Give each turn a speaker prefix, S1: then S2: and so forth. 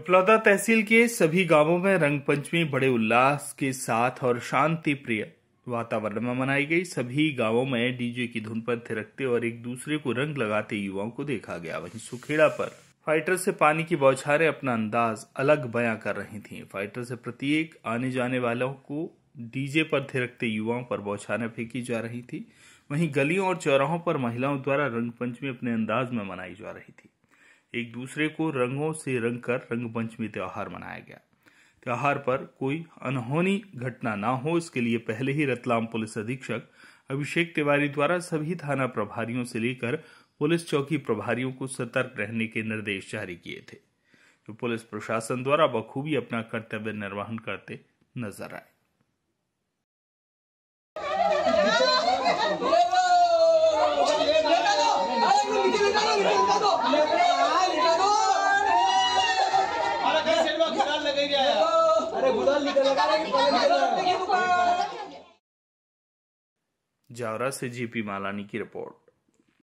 S1: पिपलौदा तहसील के सभी गाँवों में रंग पंचमी बड़े उल्लास के साथ और शांति प्रिय वातावरण में मनाई गई। सभी गाँवों में डीजे की धुन पर थिरकते और एक दूसरे को रंग लगाते युवाओं को देखा गया। वहीं सुखेड़ा पर फाइटर से पानी की बौछारें अपना अंदाज अलग बयां कर रही थीं। फाइटर से प्रत्येक आने जाने वालों को डीजे पर थिरकते युवाओं पर बौछारें फेंकी जा रही थी। वहीं गलियों और चौराहों पर महिलाओं द्वारा रंग पंचमी अपने अंदाज में मनाई जा रही थी। एक दूसरे को रंगों से रंग कर रंग पंचमी त्योहार मनाया गया। त्यौहार पर कोई अनहोनी घटना ना हो, इसके लिए पहले ही रतलाम पुलिस अधीक्षक अभिषेक तिवारी द्वारा सभी थाना प्रभारियों से लेकर पुलिस चौकी प्रभारियों को सतर्क रहने के निर्देश जारी किए थे। जो पुलिस प्रशासन द्वारा बखूबी अपना कर्तव्य निर्वहन करते नज़र आए। जावरा से जीपी मालानी की रिपोर्ट।